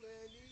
flanny.